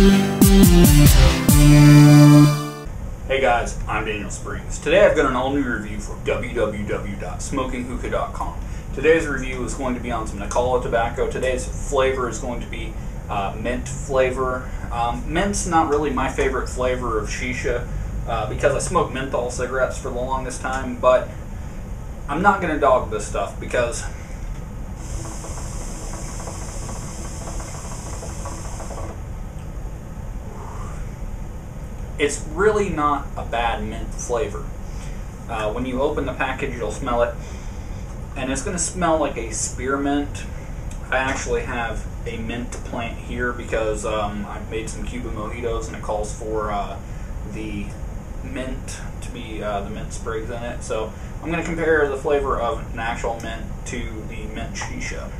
Hey guys, I'm Daniel Springs. Today I've got an all new review for www.smokinghookah.com. Today's review is going to be on some Nakhla tobacco. Today's flavor is going to be uh, mint flavor. Um, mint's not really my favorite flavor of shisha uh, because I smoked menthol cigarettes for the longest time, but I'm not going to dog this stuff because it's really not a bad mint flavor. Uh, when you open the package, you'll smell it, and it's going to smell like a spearmint. I actually have a mint plant here because um, I've made some Cuban mojitos, and it calls for uh, the mint to be uh, the mint sprigs in it. So I'm going to compare the flavor of an actual mint to the mint shisha.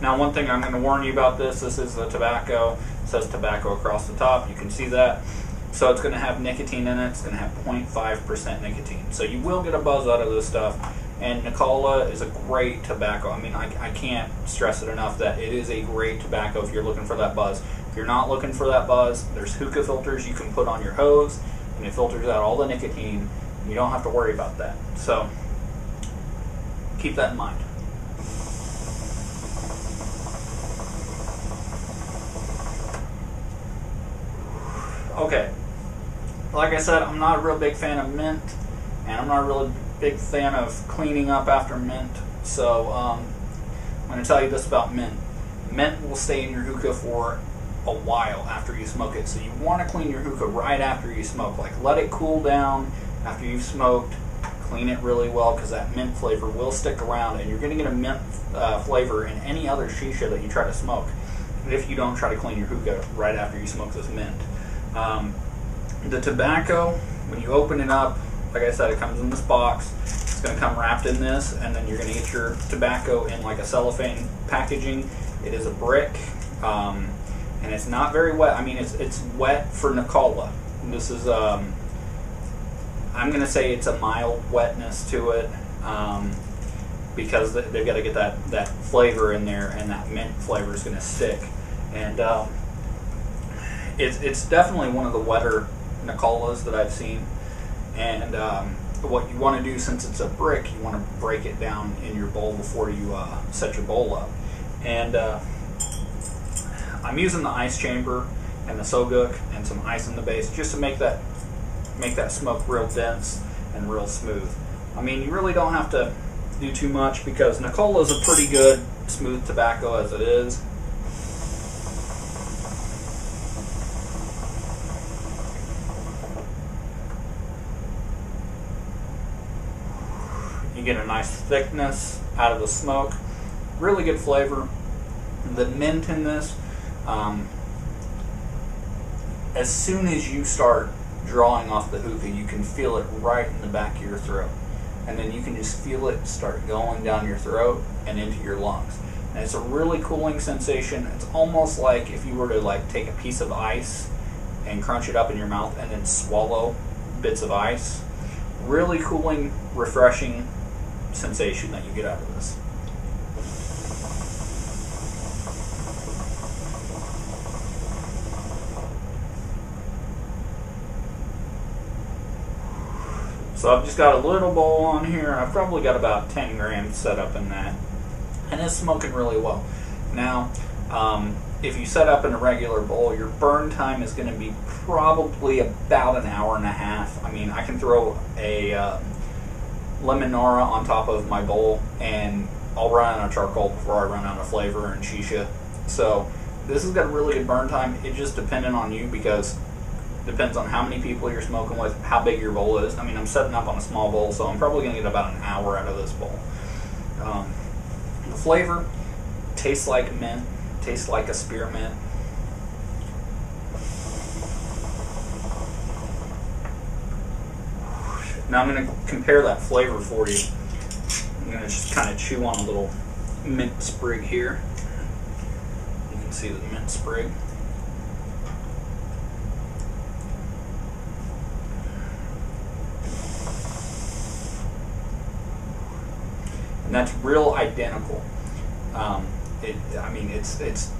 Now, one thing I'm going to warn you about this, this is the tobacco. It says tobacco across the top. You can see that. So it's going to have nicotine in it. It's going to have 0.5% nicotine. So you will get a buzz out of this stuff. And Nakhla is a great tobacco. I mean, I, I can't stress it enough that it is a great tobacco if you're looking for that buzz. If you're not looking for that buzz, there's hookah filters you can put on your hose, and it filters out all the nicotine. You don't have to worry about that. So keep that in mind. Okay. Like I said, I'm not a real big fan of mint, and I'm not a really big fan of cleaning up after mint. So um, I'm going to tell you this about mint. Mint will stay in your hookah for a while after you smoke it. So you want to clean your hookah right after you smoke. Like let it cool down after you've smoked. Clean it really well because that mint flavor will stick around, and you're going to get a mint uh, flavor in any other shisha that you try to smoke. If you don't try to clean your hookah right after you smoke this mint. Um, the tobacco, when you open it up, like I said, it comes in this box. It's going to come wrapped in this, and then you're going to get your tobacco in like a cellophane packaging. It is a brick, um, and it's not very wet. I mean, it's it's wet for Nakhla. This is, um, I'm going to say it's a mild wetness to it. Um, because they've got to get that, that flavor in there, and that mint flavor is going to stick. And um, it's it's definitely one of the wetter Nakhlas that I've seen. And um, what you want to do, since it's a brick, you want to break it down in your bowl before you uh, set your bowl up. And uh, I'm using the ice chamber and the Soguk and some ice in the base just to make that make that smoke real dense and real smooth. I mean, you really don't have to do too much because Nakhla is a pretty good smooth tobacco as it is. You get a nice thickness out of the smoke. Really good flavor. The mint in this, um, as soon as you start drawing off the hookah, you can feel it right in the back of your throat. And then you can just feel it start going down your throat and into your lungs. And it's a really cooling sensation. It's almost like if you were to like take a piece of ice and crunch it up in your mouth and then swallow bits of ice. Really cooling, refreshing, sensation that you get out of this. So I've just got a little bowl on here. I've probably got about 10 grams set up in that. And it's smoking really well. Now, um, if you set up in a regular bowl, your burn time is going to be probably about an hour and a half. I mean, I can throw a uh, Limonaira on top of my bowl, and I'll run out of charcoal before I run out of flavor and shisha. So this has got a really good burn time. It just dependent on you because it depends on how many people you're smoking with, how big your bowl is. I mean, I'm setting up on a small bowl, so I'm probably going to get about an hour out of this bowl. Um, the flavor tastes like mint, tastes like a spearmint. Now I'm going to compare that flavor for you. I'm going to just kind of chew on a little mint sprig here. You can see the mint sprig. and that's real identical. Um, it, I mean, it's it's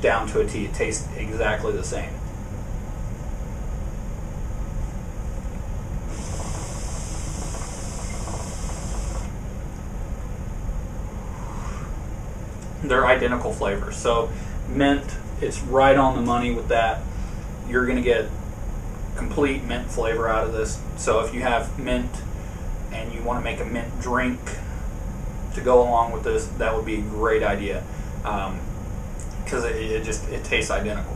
down to a T. It tastes exactly the same. They're identical flavors. So mint, it's right on the money with that. You're going to get complete mint flavor out of this. So if you have mint and you want to make a mint drink to go along with this, that would be a great idea because um, it, it just it tastes identical.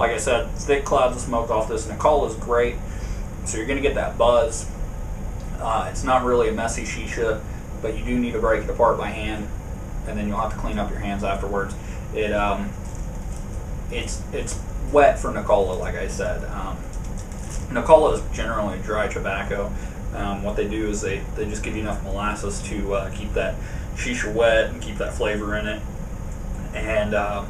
Like I said, thick clouds of smoke off this. Nakhla is great, so you're going to get that buzz. Uh, it's not really a messy shisha, but you do need to break it apart by hand, and then you'll have to clean up your hands afterwards. It um, it's it's wet for Nakhla, like I said. Um, Nakhla is generally dry tobacco. Um, what they do is they, they just give you enough molasses to uh, keep that shisha wet and keep that flavor in it, and uh,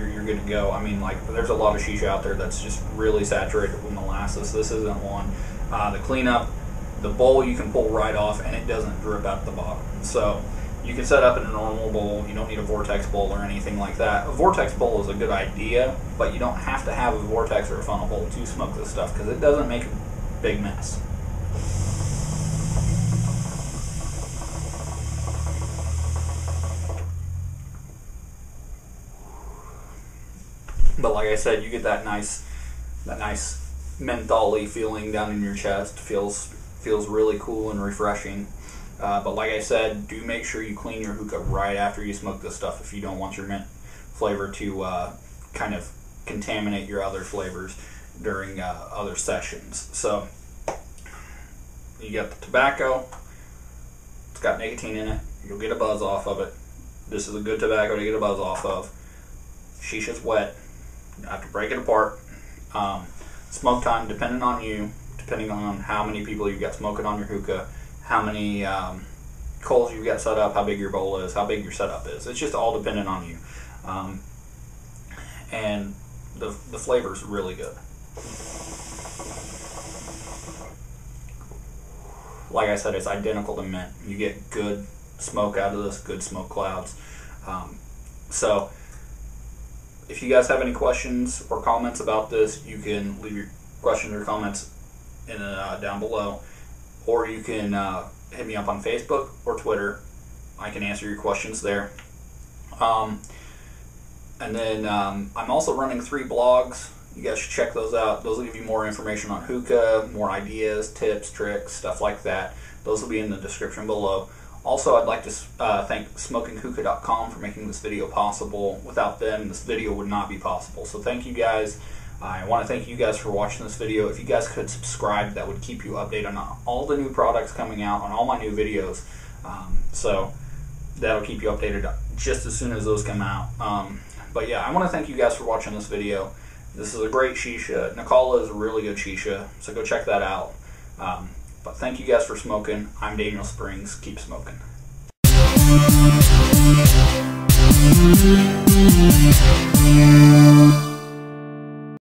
you're, you're good to go. I mean, like there's a lot of shisha out there that's just really saturated with molasses. This isn't one. Uh, the cleanup, the bowl you can pull right off, and it doesn't drip out the bottom. So you can set up in a normal bowl. You don't need a vortex bowl or anything like that. A vortex bowl is a good idea, but you don't have to have a vortex or a funnel bowl to smoke this stuff because it doesn't make a big mess. But like I said, you get that nice, that nice mentholy feeling down in your chest. feels feels really cool and refreshing. Uh, but like I said, do make sure you clean your hookah right after you smoke this stuff if you don't want your mint flavor to uh, kind of contaminate your other flavors during uh, other sessions. So you got the tobacco, it's got nicotine in it, you'll get a buzz off of it. This is a good tobacco to get a buzz off of. Shisha's wet, have to break it apart. Um, smoke time, depending on you, depending on how many people you've got smoking on your hookah how many um, coals you've got set up, how big your bowl is, how big your setup is. It's just all dependent on you. Um, and the, the flavor is really good. Like I said, it's identical to mint. You get good smoke out of this, good smoke clouds. Um, so, if you guys have any questions or comments about this, you can leave your questions or comments in uh, down below or you can uh, hit me up on Facebook or Twitter. I can answer your questions there. Um, and then um, I'm also running three blogs. You guys should check those out. Those will give you more information on hookah, more ideas, tips, tricks, stuff like that. Those will be in the description below. Also, I'd like to uh, thank smokinghookah.com for making this video possible. Without them, this video would not be possible. So thank you guys. I want to thank you guys for watching this video. If you guys could subscribe, that would keep you updated on all the new products coming out, on all my new videos. Um, so that'll keep you updated just as soon as those come out. Um, but yeah, I want to thank you guys for watching this video. This is a great shisha. Nakhla is a really good shisha, so go check that out. Um, but thank you guys for smoking. I'm Daniel Springs. Keep smoking.